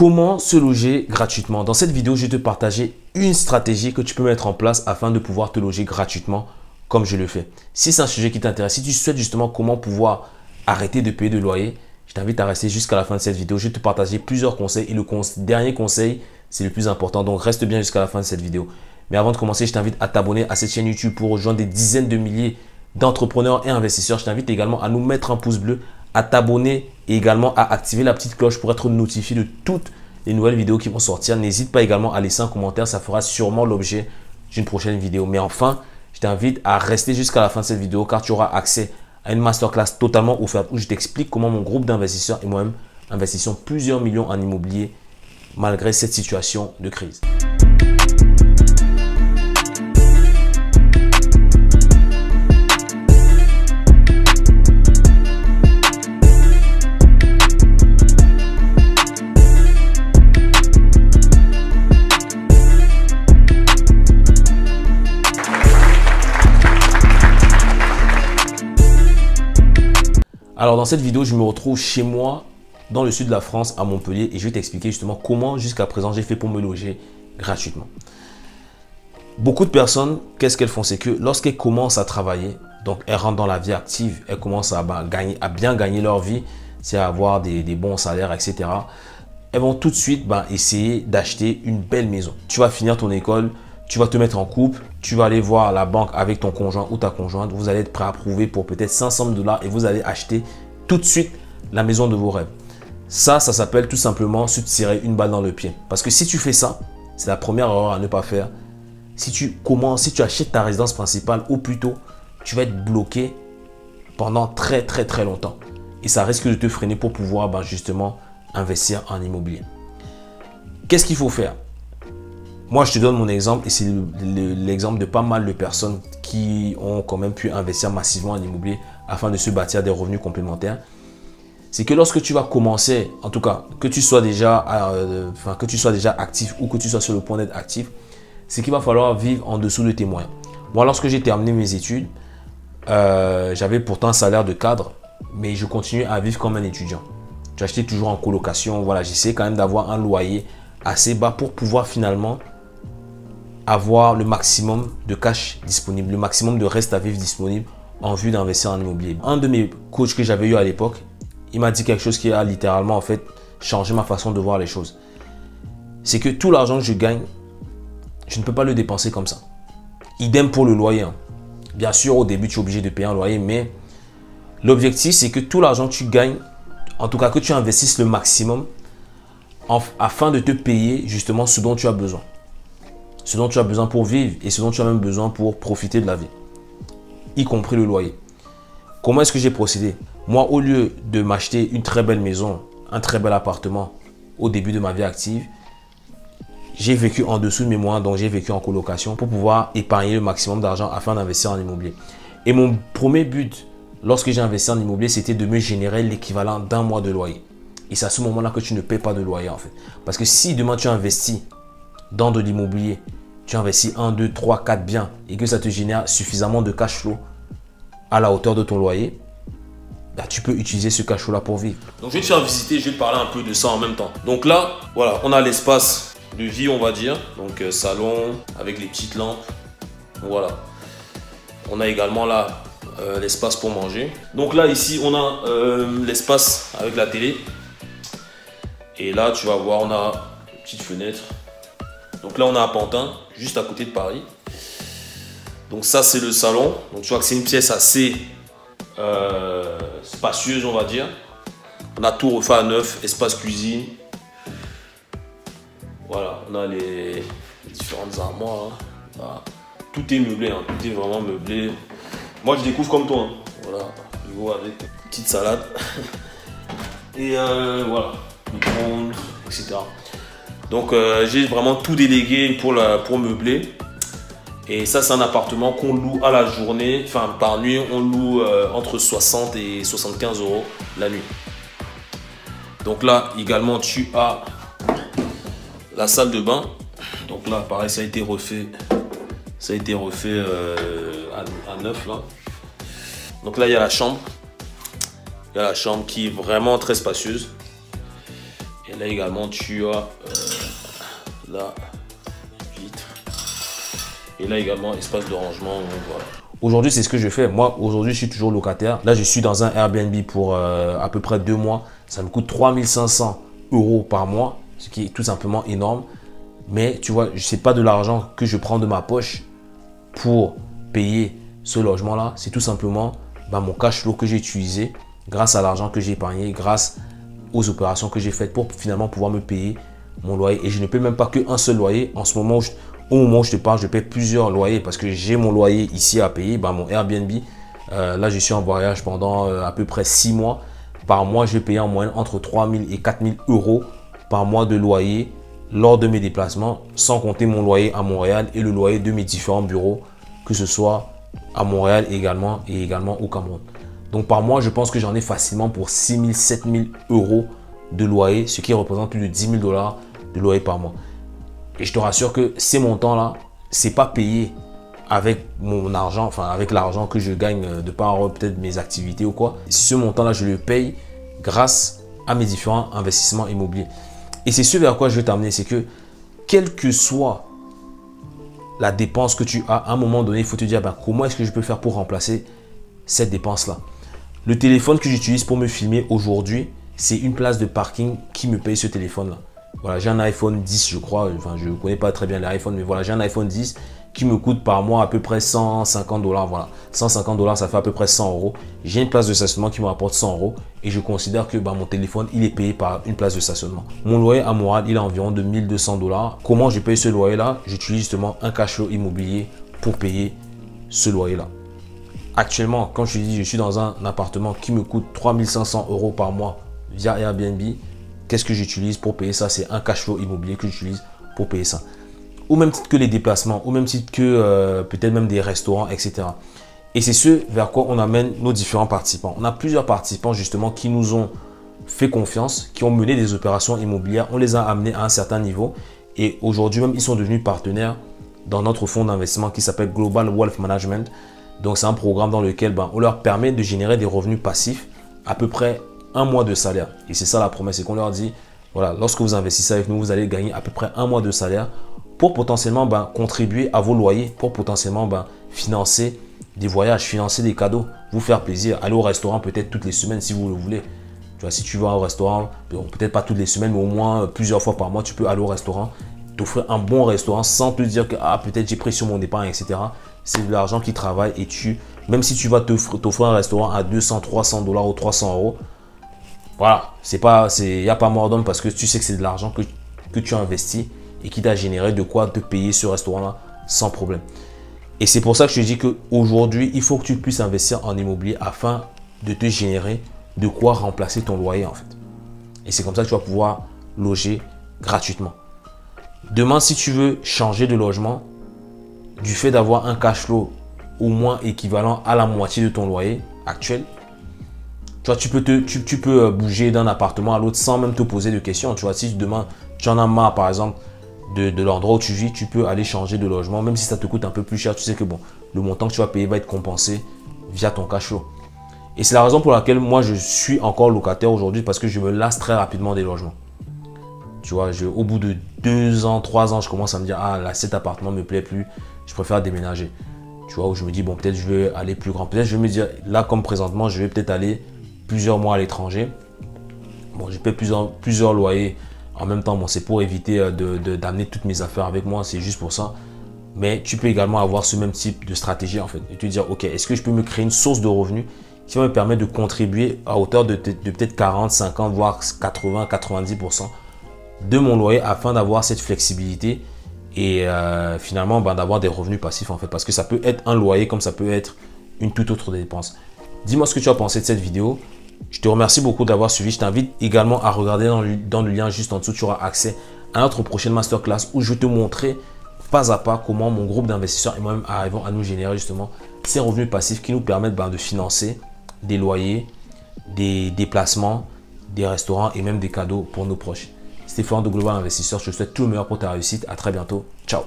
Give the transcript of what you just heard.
Comment se loger gratuitement Dans cette vidéo, je vais te partager une stratégie que tu peux mettre en place afin de pouvoir te loger gratuitement comme je le fais. Si c'est un sujet qui t'intéresse, si tu souhaites justement comment pouvoir arrêter de payer de loyer, je t'invite à rester jusqu'à la fin de cette vidéo. Je vais te partager plusieurs conseils et le dernier conseil, c'est le plus important. Donc reste bien jusqu'à la fin de cette vidéo. Mais avant de commencer, je t'invite à t'abonner à cette chaîne YouTube pour rejoindre des dizaines de milliers d'entrepreneurs et investisseurs. Je t'invite également à nous mettre un pouce bleu, à t'abonner et également à activer la petite cloche pour être notifié de toutes les nouvelles vidéos qui vont sortir. N'hésite pas également à laisser un commentaire, ça fera sûrement l'objet d'une prochaine vidéo. Mais enfin, je t'invite à rester jusqu'à la fin de cette vidéo car tu auras accès à une masterclass totalement offerte où je t'explique comment mon groupe d'investisseurs et moi-même investissons plusieurs millions en immobilier malgré cette situation de crise. Alors dans cette vidéo, je me retrouve chez moi dans le sud de la France, à Montpellier, et je vais t'expliquer justement comment jusqu'à présent j'ai fait pour me loger gratuitement. Beaucoup de personnes, qu'est-ce qu'elles font? C'est que lorsqu'elles commencent à travailler, donc elles rentrent dans la vie active, elles commencent à, bien gagner leur vie, c'est à avoir des, bons salaires, etc. Elles vont tout de suite bah, essayer d'acheter une belle maison. Tu vas finir ton école, tu vas te mettre en couple, tu vas aller voir la banque avec ton conjoint ou ta conjointe, vous allez être prêt à prouver pour peut-être 500 dollars et vous allez acheter tout de suite la maison de vos rêves. Ça, ça s'appelle tout simplement se tirer une balle dans le pied. Parce que si tu fais ça, c'est la première erreur à ne pas faire. Si tu commences, si tu achètes ta résidence principale au plus tôt, tu vas être bloqué pendant très très très longtemps. Et ça risque de te freiner pour pouvoir ben, justement investir en immobilier. Qu'est-ce qu'il faut faire? Moi, je te donne mon exemple et c'est l'exemple de pas mal de personnes qui ont quand même pu investir massivement en immobilier afin de se bâtir des revenus complémentaires. C'est que lorsque tu vas commencer, en tout cas, que tu sois déjà, euh, enfin, que tu sois déjà actif ou que tu sois sur le point d'être actif, c'est qu'il va falloir vivre en dessous de tes moyens. Moi, lorsque j'ai terminé mes études, euh, j'avais pourtant un salaire de cadre, mais je continuais à vivre comme un étudiant. J'achetais toujours en colocation. Voilà, j'essayais quand même d'avoir un loyer assez bas pour pouvoir finalement avoir le maximum de cash disponible, le maximum de reste à vivre disponible en vue d'investir en immobilier. Un de mes coachs que j'avais eu à l'époque, il m'a dit quelque chose qui a littéralement en fait changé ma façon de voir les choses. C'est que tout l'argent que je gagne, je ne peux pas le dépenser comme ça. Idem pour le loyer. Hein. Bien sûr, au début, tu es obligé de payer un loyer, mais l'objectif, c'est que tout l'argent que tu gagnes, en tout cas que tu investisses le maximum afin de te payer justement ce dont tu as besoin ce dont tu as besoin pour vivre et ce dont tu as même besoin pour profiter de la vie, y compris le loyer. Comment est-ce que j'ai procédé? Moi, au lieu de m'acheter une très belle maison, un très bel appartement au début de ma vie active, j'ai vécu en dessous de mes moyens, donc j'ai vécu en colocation pour pouvoir épargner le maximum d'argent afin d'investir en immobilier. Et mon premier but lorsque j'ai investi en immobilier, c'était de me générer l'équivalent d'un mois de loyer. Et c'est à ce moment-là que tu ne paies pas de loyer en fait. Parce que si demain tu investis dans de l'immobilier, tu investis 1, 2, 3, 4 biens et que ça te génère suffisamment de cash flow à la hauteur de ton loyer, bah, tu peux utiliser ce cash flow là pour vivre. Donc je vais te faire visiter, je vais te parler un peu de ça en même temps. Donc là, voilà, on a l'espace de vie, on va dire. Donc euh, salon avec les petites lampes. Voilà. On a également là euh, l'espace pour manger. Donc là, ici, on a euh, l'espace avec la télé. Et là, tu vas voir, on a une petite fenêtre donc là, on a un Pantin, juste à côté de Paris. Donc ça, c'est le salon. Donc tu vois que c'est une pièce assez euh, spacieuse, on va dire. On a tout refait à neuf, espace cuisine. Voilà, on a les différentes armoires. Hein. Tout est meublé, hein. tout est vraiment meublé. Moi, je découvre comme toi. Hein. Voilà, je vois avec petite salade. Et euh, voilà, micro-ondes, etc. Donc euh, j'ai vraiment tout délégué pour, meubler. Et ça, c'est un appartement qu'on loue à la journée, enfin par nuit, on loue euh, entre 60 et 75 euros la nuit. Donc là, également, tu as la salle de bain. Donc là, pareil, ça a été refait. Ça a été refait euh, à, neuf là. Donc là, il y a la chambre. Il y a la chambre qui est vraiment très spacieuse. A Là également, tu as là, vitre. Et là également, espace de rangement. Aujourd'hui, c'est ce que je fais. Moi, aujourd'hui, je suis toujours locataire. Là, je suis dans un Airbnb pour à peu près deux mois. Ça me coûte 3500 euros par mois, ce qui est tout simplement énorme. Mais tu vois, ce n'est pas de l'argent que je prends de ma poche pour payer ce logement-là. C'est tout simplement bah, mon cash flow que j'ai utilisé grâce à l'argent que j'ai épargné, grâce aux opérations que j'ai faites pour finalement pouvoir me payer mon loyer. Et je ne paie même pas qu'un seul loyer. En ce moment, au moment où je te parle, je paie plusieurs loyers parce que j'ai mon loyer ici à payer. Mon Airbnb, euh, là, je suis en voyage pendant euh, à peu près six mois. Par mois, je payer en moyenne entre 3 000 et 4 000 euros par mois de loyer lors de mes déplacements, sans compter mon loyer à Montréal et le loyer de mes différents bureaux, que ce soit à Montréal également et également au Cameroun. Donc par mois, je pense que j'en ai facilement pour 6 000, 7 000 euros de loyer, ce qui représente plus de 10 000 dollars de loyer par mois. Et je te rassure que ces montants-là, c'est pas payé avec mon argent, enfin avec l'argent que je gagne de par peut-être mes activités ou quoi. Ce montant-là, je le paye grâce à mes différents investissements immobiliers. Et c'est ce vers quoi je vais t'amener, c'est que quelle que soit la dépense que tu as, à un moment donné, il faut te dire ben, comment est-ce que je peux faire pour remplacer cette dépense-là. Le téléphone que j'utilise pour me filmer aujourd'hui, c'est une place de parking qui me paye ce téléphone-là. Voilà, j'ai un iPhone 10, je crois. Enfin, je ne connais pas très bien l'iPhone, mais voilà, j'ai un iPhone 10 qui me coûte par mois à peu près 150 dollars. Voilà, 150 dollars, ça fait à peu près 100 euros. J'ai une place de stationnement qui me rapporte 100 euros et je considère que bah, mon téléphone, il est payé par une place de stationnement. Mon loyer à Montréal, il est environ de 1200 dollars. Comment je paye ce loyer-là? J'utilise justement un cash flow immobilier pour payer ce loyer-là. Actuellement, quand je dis je suis dans un appartement qui me coûte 3500 euros par mois via Airbnb, qu'est-ce que j'utilise pour payer ça? C'est un cash flow immobilier que j'utilise pour payer ça au même titre que les déplacements, au même titre que euh, peut-être même des restaurants, etc. Et c'est ce vers quoi on amène nos différents participants. On a plusieurs participants justement qui nous ont fait confiance, qui ont mené des opérations immobilières. On les a amenés à un certain niveau. Et aujourd'hui même, ils sont devenus partenaires dans notre fonds d'investissement qui s'appelle Global Wealth Management. Donc c'est un programme dans lequel ben, on leur permet de générer des revenus passifs à peu près un mois de salaire. Et c'est ça la promesse, c'est qu'on leur dit, voilà, lorsque vous investissez avec nous, vous allez gagner à peu près un mois de salaire pour potentiellement ben, contribuer à vos loyers, pour potentiellement ben, financer des voyages, financer des cadeaux, vous faire plaisir, aller au restaurant peut-être toutes les semaines si vous le voulez. Tu vois, si tu vas au restaurant, peut-être pas toutes les semaines, mais au moins plusieurs fois par mois, tu peux aller au restaurant, t'offrir un bon restaurant sans te dire que ah, peut-être j'ai pris sur mon épargne, etc. C'est de l'argent qui travaille et tu, même si tu vas t'offrir un restaurant à 200, 300 dollars ou 300 euros, voilà, c'est pas, il n'y a pas mort d'homme parce que tu sais que c'est de l'argent que, que tu as investi et qui t'a généré de quoi te payer ce restaurant-là sans problème. Et c'est pour ça que je te dis qu'aujourd'hui, il faut que tu puisses investir en immobilier afin de te générer de quoi remplacer ton loyer en fait. Et c'est comme ça que tu vas pouvoir loger gratuitement. Demain, si tu veux changer de logement, du fait d'avoir un cash flow au moins équivalent à la moitié de ton loyer actuel, tu vois, tu peux, te, tu, peux euh, bouger d'un appartement à l'autre sans même te poser de questions. Tu vois, si demain tu en as marre, par exemple, de, l'endroit où tu vis, tu peux aller changer de logement. Même si ça te coûte un peu plus cher, tu sais que bon, le montant que tu vas payer va être compensé via ton cash flow. Et c'est la raison pour laquelle moi je suis encore locataire aujourd'hui parce que je me lasse très rapidement des logements. Tu vois, je, au bout de deux ans, trois ans, je commence à me dire Ah là, cet appartement me plaît plus, je préfère déménager. Tu vois, où je me dis Bon, peut-être je vais aller plus grand. Peut-être je vais me dire Là, comme présentement, je vais peut-être aller plusieurs mois à l'étranger. Bon, je paie plusieurs, plusieurs loyers en même temps, bon, c'est pour éviter euh, d'amener de, toutes mes affaires avec moi, c'est juste pour ça. Mais tu peux également avoir ce même type de stratégie en fait. Et te dire, ok, est-ce que je peux me créer une source de revenus qui va me permettre de contribuer à hauteur de, peut-être 40, 50, voire 80, 90% de mon loyer afin d'avoir cette flexibilité et euh, finalement ben, d'avoir des revenus passifs en fait. Parce que ça peut être un loyer comme ça peut être une toute autre dépense. Dis-moi ce que tu as pensé de cette vidéo. Je te remercie beaucoup d'avoir suivi. Je t'invite également à regarder dans le, lien juste en dessous. Tu auras accès à notre prochaine masterclass où je vais te montrer pas à pas comment mon groupe d'investisseurs et moi-même arrivons à nous générer justement ces revenus passifs qui nous permettent ben, de financer des loyers, des déplacements, des restaurants et même des cadeaux pour nos proches. Stéphane de Global Investisseur, je te souhaite tout le meilleur pour ta réussite. À très bientôt. Ciao